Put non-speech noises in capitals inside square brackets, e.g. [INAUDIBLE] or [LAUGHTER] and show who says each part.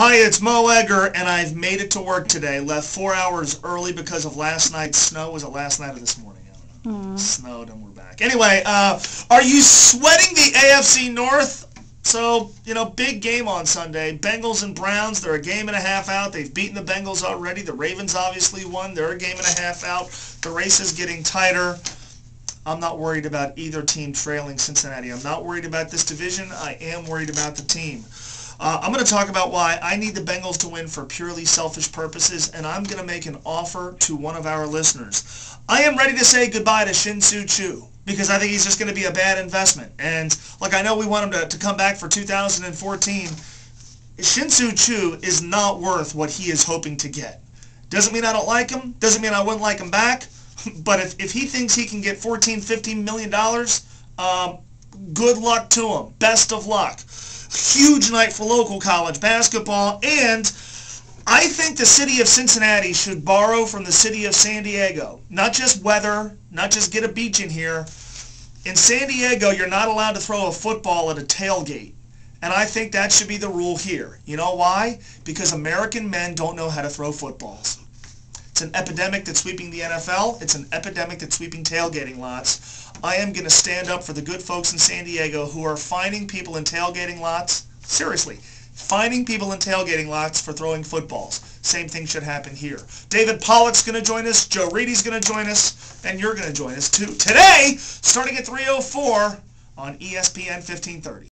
Speaker 1: Hi, it's Mo Egger, and I've made it to work today. Left four hours early because of last night's snow. Was it last night or this morning? I don't know. Snowed and we're back. Anyway, uh, are you sweating the AFC North? So, you know, big game on Sunday. Bengals and Browns, they're a game and a half out. They've beaten the Bengals already. The Ravens obviously won. They're a game and a half out. The race is getting tighter. I'm not worried about either team trailing Cincinnati. I'm not worried about this division. I am worried about the team. Uh, I'm going to talk about why I need the Bengals to win for purely selfish purposes, and I'm going to make an offer to one of our listeners. I am ready to say goodbye to Shin-Soo Choo because I think he's just going to be a bad investment. And, like, I know we want him to, to come back for 2014. Shin-Soo Choo is not worth what he is hoping to get. Doesn't mean I don't like him. Doesn't mean I wouldn't like him back. [LAUGHS] But if, if he thinks he can get 14, 15 million dollars, um, good luck to him. Best of luck. Huge night for local college basketball, and I think the city of Cincinnati should borrow from the city of San Diego. Not just weather, not just get a beach in here. In San Diego, you're not allowed to throw a football at a tailgate. And I think that should be the rule here. You know why? Because American men don't know how to throw footballs. It's an epidemic that's sweeping the NFL. It's an epidemic that's sweeping tailgating lots. I am going to stand up for the good folks in San Diego who are finding people in tailgating lots. Seriously, finding people in tailgating lots for throwing footballs. Same thing should happen here. David Pollack's going to join us. Joe Reedy's going to join us. And you're going to join us too. Today, starting at 3.04 on ESPN 1530.